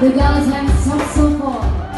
The girls have some support.